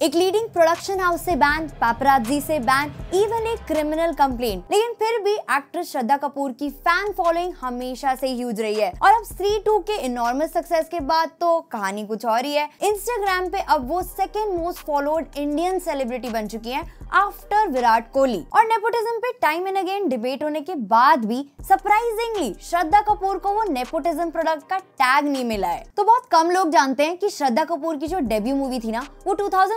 एक leading production house से ban paparazzi से बैन इवन एक क्रिमिनल कंप्लेंट लेकिन फिर भी एक्ट्रेस श्रद्धा कपूर की फ़ैन फॉलोइंग हमेशा से ह्यूज रही है। और अब स्त्री टू के इनॉर्मस सक्सेस के बाद तो कहानी कुछ और ही है। इंस्टाग्राम पे अब वो second most followed Indian celebrity बन चुकी है आफ्टर विराट कोहली। और नेपोटिज्म पे टाइम एंड अगेन डिबेट होने के बाद भी सरप्राइजिंगली श्रद्धा कपूर को वो नेपोटिज्म प्रोडक्ट का टैग नहीं मिला है। तो बहुत कम लोग जानते हैं कि श्रद्धा कपूर की जो डेब्यू मूवी थी ना, वो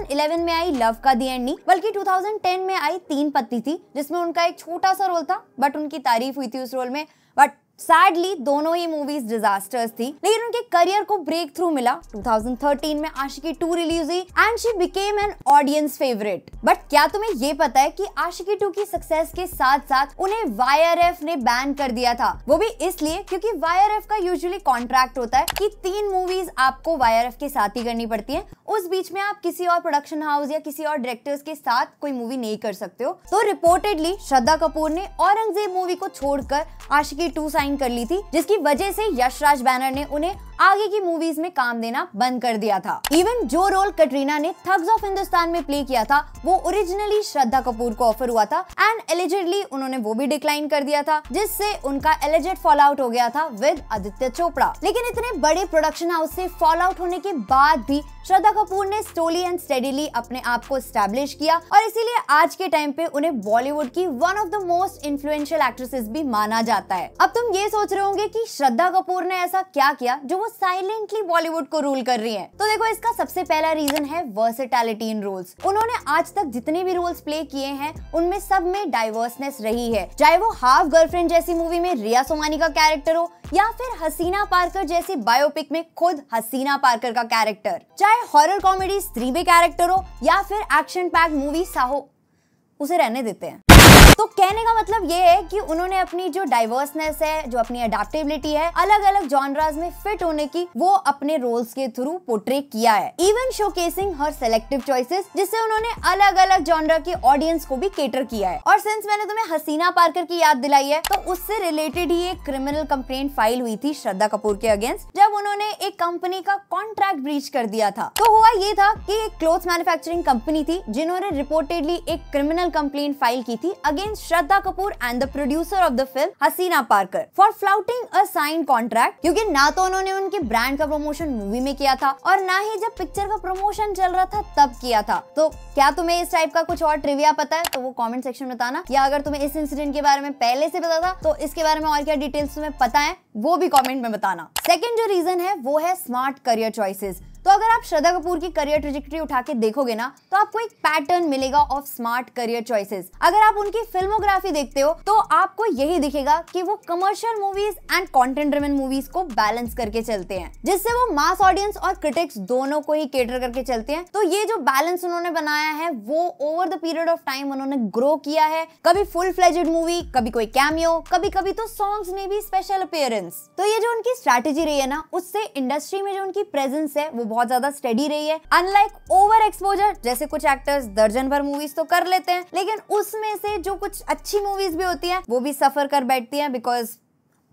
2011 में आई लव का दी एंड नहीं बल्कि 2010 में आई तीन पत्ती थी, जिसमें उनका एक छोटा सा रोल था बट उनकी तारीफ़ हुई थी उस रोल में बट सैडली दोनों ही मूवीज़ डिजास्टर्स थी, लेकिन उनके करियर को ब्रेक थ्रू मिला 2013 में आशिकी 2 रिलीज़ हुई and she became an audience favourite but क्या तुम्हें ये पता है कि आशिकी 2 की सक्सेस के साथ साथ उन्हें वाईआरएफ ने बैन कर दिया था? वो भी इसलिए क्योंकि वाईआरएफ का यूजुअली कॉन्ट्रैक्ट होता है कि तीन मूवीज़ आपको वाईआरएफ के साथ ही करनी पड़ती है। उस बीच में आप किसी और प्रोडक्शन हाउस या किसी और डायरेक्टर्स के साथ कोई मूवी नहीं कर सकते हो। तो रिपोर्टेडली श्रद्धा कपूर ने औरंगज़ेब मूवी को छोड़कर आशिकी टू साइन कर ली थी, जिसकी वजह से यशराज बैनर ने उन्हें आगे की मूवीज़ में काम देना बंद कर दिया था। इवन जो रोल कटरीना ने थग्स ऑफ़ हिंदुस्तान में प्ले किया था, वो ओरिजिनली श्रद्धा कपूर को ऑफ़र हुआ था एंड एलिजिडली उन्होंने वो भी डिक्लाइन कर दिया था, जिससे उनका एलिजेड फॉल आउट हो गया था विद आदित्य चोपड़ा लेकिन इतने बड़े प्रोडक्शन हाउस से फॉल आउट होने के बाद भी श्रद्धा कपूर ने स्टोली एंड स्टेडीली अपने आप को स्टैब्लिश किया और इसीलिए आज के टाइम पे उन्हें बॉलीवुड की one of the most influential actresses भी माना जाता है। अब तुम ये सोच रहे होंगे कि श्रद्धा कपूर ने ऐसा क्या किया जो वो साइलेंटली बॉलीवुड को रूल कर रही है। तो देखो, इसका सबसे पहला रीजन है वर्सेटैलिटी इन रोल्स उन्होंने आज तक जितने भी रोल्स प्ले किए हैं, उनमें सब में डाइवर्सनेस रही है। चाहे वो हाफ़ गर्लफ्रेंड जैसी मूवी में रिया सोमानी का कैरेक्टर हो, या फिर हसीना पार्कर जैसी बायोपिक में खुद हसीना पार्कर का कैरेक्टर चाहे हॉरर कॉमेडी स्त्री में कैरेक्टर हो, या फिर एक्शन पैक मूवी साहो, उसे रहने देते हैं। तो कहने का मतलब ये है कि उन्होंने अपनी जो डाइवर्सनेस है, जो अपनी अडेप्टेबिलिटी है अलग अलग जॉनराज में फिट होने की वो अपने रोल्स के थ्रू पोर्ट्रे किया है। Even showcasing her selective choices जिससे उन्होंने अलग अलग जॉनरा के ऑडियंस को भी केटर किया है। और सिंस मैंने तुम्हें हसीना पार्कर की याद दिलाई है तो उससे रिलेटेड ही एक क्रिमिनल कंप्लेंट फ़ाइल हुई थी श्रद्धा कपूर के अगेंस्ट जब उन्होंने एक कंपनी का कॉन्ट्रैक्ट ब्रीच कर दिया था। तो हुआ ये था कि एक क्लोथ मैन्युफैक्चरिंग कंपनी थी, जिन्होंने रिपोर्टेडली एक क्रिमिनल कंप्लेंट फ़ाइल की थी against Shraddha Kapoor and the producer of the film, Hasina Parker. For flouting a signed contract, क्योंकि ना तो उन्होंने उनके ब्रांड का प्रमोशन मूवी में किया था और ना ही जब पिक्चर का प्रमोशन चल रहा था, तब किया था। तो क्या तुम्हें इस टाइप का कुछ और ट्रिविया पता है? तो वो कमेंट सेक्शन में बताना। या अगर तुम्हें इस इंसिडेंट के बारे में पहले से पता था तो इसके बारे में और क्या डिटेल्स तुम्हें पता है, वो भी कमेंट में बताना। सेकंड जो रीजन है, वो है स्मार्ट करियर चॉइसेस तो अगर आप श्रद्धा कपूर की करियर ट्रेजेक्ट्री उठा के देखोगे ना तो आपको एक पैटर्न मिलेगा ऑफ़ स्मार्ट करियर चॉइसेस अगर आप उनकी फिल्मोग्राफी देखते हो तो आपको यही दिखेगा कि वो commercial movies and content driven movies को बैलेंस करके चलते हैं, जिससे वो मास ऑडियंस और क्रिटिक्स दोनों को ही केटर करके चलते हैं। तो ये जो बैलेंस उन्होंने बनाया है, वो over the period of time उन्होंने ग्रो किया है। कभी फुल फ्लेजेड मूवी कभी कोई कैमियो कभी कभी तो सॉन्ग्स में भी स्पेशल अपियरेंस तो ये जो उनकी स्ट्रैटेजी रही है ना, उससे इंडस्ट्री में जो उनकी प्रेजेंस है, वो बहुत ज़्यादा स्टडी रही है। अनलाइक ओवर एक्सपोजर जैसे कुछ एक्टर्स दर्जन भर मूवीज़ तो कर लेते हैं, लेकिन उसमें से जो कुछ अच्छी मूवीज़ भी होती हैं, वो भी सफ़र कर बैठती हैं बिकॉज़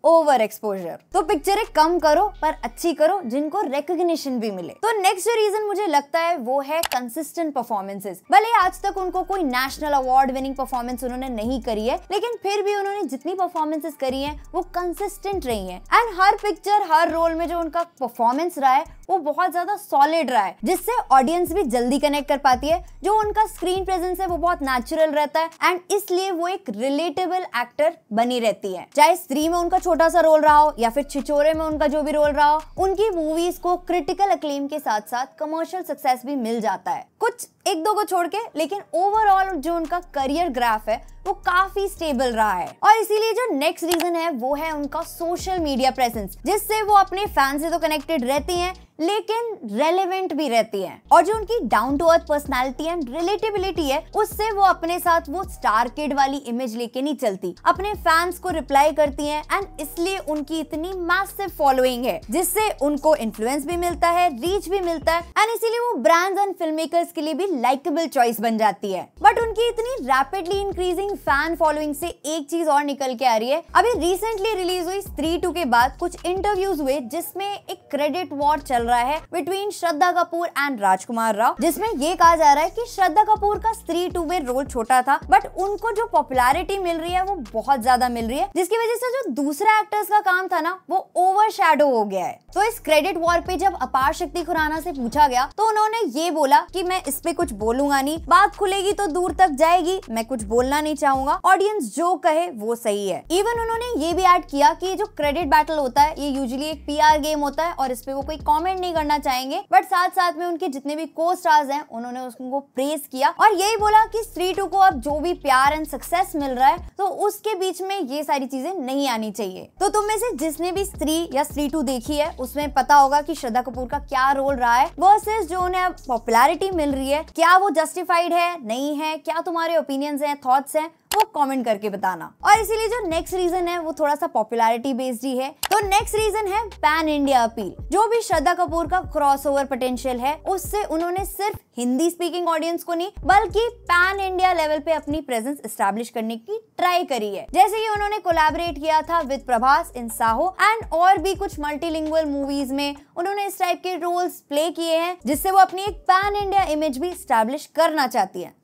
ओवर एक्सपोजर तो पिक्चरें कम करो, पर अच्छी करो, जिनको रिकग्निशन भी मिले। तो नेक्स्ट जो रीजन मुझे लगता है, वो है कंसिस्टेंट परफॉर्मेंसेस भले आज तक उनको कोई नेशनल अवार्ड विनिंग परफॉर्मेंस उन्होंने नहीं करी है, लेकिन फिर भी उन्होंने जितनी परफॉर्मेंसेस करी हैं, वो कंसिस्टेंट रही हैं। एंड हर पिक्चर हर रोल में जो उनका परफॉर्मेंस रहा है वो बहुत ज़्यादा सॉलिड रहा है, जिससे ऑडियंस भी जल्दी कनेक्ट कर पाती है। जो उनका स्क्रीन प्रेजेंस है, वो बहुत नेचुरल रहता है एंड इसलिए वो एक रिलेटेबल एक्टर बनी रहती है। चाहे स्त्री में उनका छोटा सा रोल रहा हो या फिर छिचोरे में उनका जो भी रोल रहा हो, उनकी मूवीज़ को क्रिटिकल अक्लेम के साथ साथ कमर्शियल सक्सेस भी मिल जाता है। कुछ एक दो को छोड़ के, लेकिन ओवरऑल जो उनका करियर ग्राफ है, वो काफ़ी स्टेबल रहा है। और इसीलिए जो नेक्स्ट रीजन है, वो है उनका सोशल मीडिया प्रेजेंस जिससे वो अपने फ़ैन से तो कनेक्टेड रहती हैं लेकिन रेलेवेंट भी रहती है। और जो उनकी down to earth personality and relatability है, उससे वो अपने साथ वो स्टार किड वाली इमेज लेके नहीं चलती। अपने फैंस को रिप्लाई करती हैं एंड इसलिए उनकी इतनी मैसिव फॉलोइंग है, जिससे उनको इन्फ्लुएंस भी मिलता है रीच भी मिलता है एंड इसीलिए वो ब्रांड्स एंड फ़िल्म मेकर्स के लिए भी लाइकेबल चॉइस बन जाती है। बट उनकी इतनी रैपिडली इंक्रीजिंग फ़ैन फॉलोइंग से एक चीज़ और निकल के आ रही है। अभी रिसेंटली रिलीज़ हुई स्त्री टू के बाद कुछ इंटरव्यूज़ हुए, जिसमें एक क्रेडिट वॉर चल रहा है बिटवीन श्रद्धा कपूर एंड राजकुमार राव, जिसमें ये कहा जा रहा है कि श्रद्धा कपूर का स्त्री टू में रोल छोटा था बट उनको जो पॉपुलैरिटी मिल रही है, वो बहुत ज़्यादा मिल रही है, जिसकी वजह से जो दूसरा एक्टर्स का काम था ना, वो ओवर हो गया है। तो इस क्रेडिट वॉर पे जब अपार शक्ति खुराना से पूछा गया तो उन्होंने ये बोला कि मैं इस पे कुछ बोलूँगा नहीं, बात खुलेगी तो दूर तक जाएगी, मैं कुछ बोलना नहीं चाहूँगा ऑडियंस जो कहे वो सही है। इवन उन्होंने ये भी ऐड किया कि जो क्रेडिट बैटल होता है, ये यूजुअली एक पीआर गेम होता है, और इस पे वो कोई कमेंट नहीं करना चाहेंगे बट साथ साथ में उनके जितने भी को स्टार्स हैं, उन्होंने उसको प्रेस किया और यही बोला कि स्त्री टू को अब जो भी प्यार एंड सक्सेस मिल रहा है तो उसके बीच में ये सारी चीज़ें नहीं आनी चाहिए। तो तुम में से जिसने भी स्त्री या स्त्री टू देखी है, उसमें पता होगा की श्रद्धा कपूर का क्या रोल रहा है वर्सेस जो उन्हें पॉपुलैरिटी मिल रही है, क्या वो जस्टिफाइड है, नहीं है, क्या तुम्हारे ओपिनियंस हैं थॉट्स हैं? वो कमेंट करके बताना। और इसीलिए जो नेक्स्ट रीजन है, वो थोड़ा सा पॉपुलैरिटी बेस्ड ही है। तो नेक्स्ट रीजन है पैन इंडिया अपील जो भी श्रद्धा कपूर का क्रॉस ओवर पोटेंशियल है, उससे उन्होंने सिर्फ़ हिंदी स्पीकिंग ऑडियंस को नहीं, बल्कि पैन इंडिया लेवल पे अपनी प्रेजेंस स्टैब्लिश करने की ट्राई करी है। जैसे कि उन्होंने कोलैबोरेट किया था with Prabhas in Saaho and और भी कुछ मल्टीलिंगुअल मूवीज़ में, उन्होंने इस टाइप के रोल्स प्ले किए हैं, जिससे वो अपनी एक पैन इंडिया इमेज भी स्टैब्लिश करना चाहती है।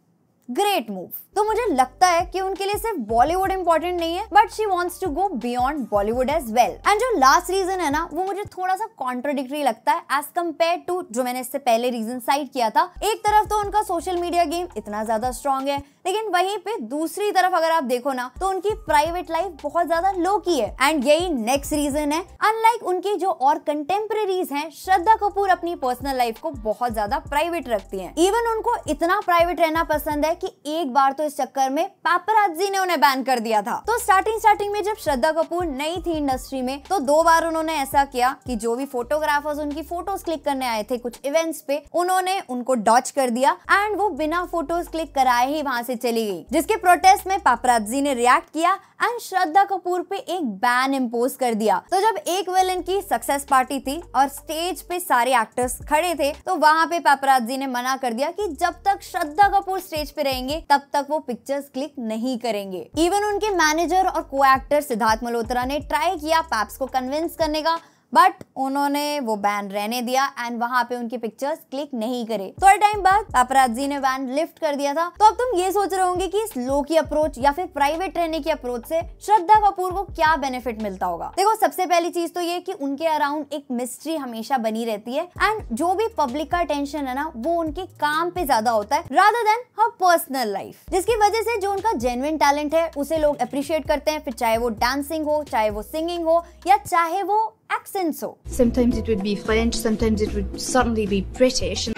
ग्रेट मूव तो मुझे लगता है कि उनके लिए सिर्फ़ बॉलीवुड इंपॉर्टेंट नहीं है but she wants to go beyond Bollywood as well and जो लास्ट रीजन है ना, वो मुझे थोड़ा सा कॉन्ट्रोडिक्टरी लगता है एज कंपेयर टू जो मैंने इससे पहले रीजन साइड किया था। एक तरफ़ तो उनका सोशल मीडिया गेम इतना ज़्यादा स्ट्रॉन्ग है, लेकिन वहीं पे दूसरी तरफ़ अगर आप देखो ना तो उनकी प्राइवेट लाइफ बहुत ज़्यादा लो की है। एंड यही नेक्स्ट रीजन है। अनलाइक उनकी जो और कंटेम्प्रेरीज हैं, श्रद्धा कपूर अपनी पर्सनल लाइफ को बहुत ज़्यादा प्राइवेट रखती हैं। इवन उनको इतना प्राइवेट रहना पसंद है कि एक बार तो इस चक्कर में पापराजी ने उन्हें बैन कर दिया था। तो स्टार्टिंग स्टार्टिंग में जब श्रद्धा कपूर नई थी इंडस्ट्री में तो दो बार उन्होंने ऐसा किया कि जो भी फोटोग्राफर्स उनकी फ़ोटोज़ क्लिक करने आए थे कुछ इवेंट्स पे, उन्होंने उनको डॉच कर दिया एंड वो बिना फ़ोटोज़ क्लिक कराए ही वहाँ से चली गई, जिसके प्रोटेस्ट में पापराजी ने रिएक्ट किया एंड श्रद्धा कपूर पे एक बैन इम्पोज कर दिया। तो जब एक विलन की सक्सेस पार्टी थी और स्टेज पे सारे एक्टर्स खड़े थे तो वहाँ पे पापराजी ने मना कर दिया कि जब तक श्रद्धा कपूर स्टेज पे रहेंगे, तब तक वो पिक्चर्स क्लिक नहीं करेंगे। इवन उनके मैनेजर और को एक्टर सिद्धार्थ मल्होत्रा ने ट्राई किया पैप्स को कन्विंस करने का। बट उन्होंने वो बैन रहने दिया एंड वहाँ पे उनकी पिक्चर्स क्लिक नहीं करे। थोड़े टाइम बाद पापराजी ने बैन लिफ्ट कर दिया था। तो अब तुम ये सोच रहे होंगे कि इस लो की अप्रोच या फिर प्राइवेट रहने की अप्रोच से श्रद्धा कपूर को क्या बेनिफिट मिलता होगा? देखो, सबसे पहली चीज़ तो ये कि उनके अराउंड एक मिस्ट्री हमेशा बनी रहती है एंड जो भी पब्लिक का टेंशन है ना, वो उनके काम पे ज़्यादा होता है rather than her personal life जिसकी वजह से जो उनका जेन्युइन टैलेंट है, उसे लोग अप्रिशिएट करते हैं। फिर चाहे वो डांसिंग हो, चाहे वो सिंगिंग हो, या चाहे वो accents हो Sometimes it would be French, sometimes it would certainly be British.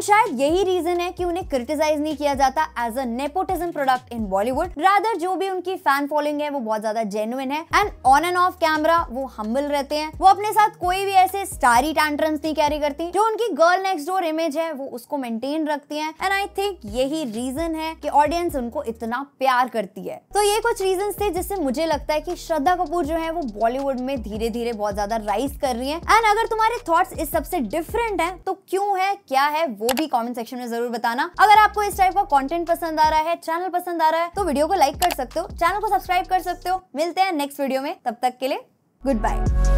And शायद यही रीजन है कि उन्हें क्रिटिसाइज नहीं किया जाता as a nepotism product in Bollywood rather जो भी उनकी फ़ैन फॉलोइंग है, वो बहुत ज़्यादा जेन्युइन है. And on and off camera वो हम्बल रहते हैं. वो अपने साथ कोई भी ऐसे स्टारी टैंट्रम्स नहीं कैरी करती. जो उनकी गर्ल नेक्स्ट डोर इमेज है, वो उसको मेंटेन रखती हैं. एंड आई थिंक यही रीजन है कि ऑडियंस उनको इतना प्यार करती है. तो ये कुछ रीजन थे जिससे मुझे लगता है कि श्रद्धा कपूर जो है, वो बॉलीवुड में धीरे धीरे बहुत ज़्यादा राइज कर रही है. एंड अगर तुम्हारे थॉट्स इस सबसे डिफरेंट है तो क्यों है, क्या है, वो भी कॉमेंट सेक्शन में ज़रूर बताना। अगर आपको इस टाइप का कॉन्टेंट पसंद आ रहा है चैनल पसंद आ रहा है तो वीडियो को लाइक कर सकते हो चैनल को सब्सक्राइब कर सकते हो। मिलते हैं नेक्स्ट वीडियो में, तब तक के लिए गुड बाय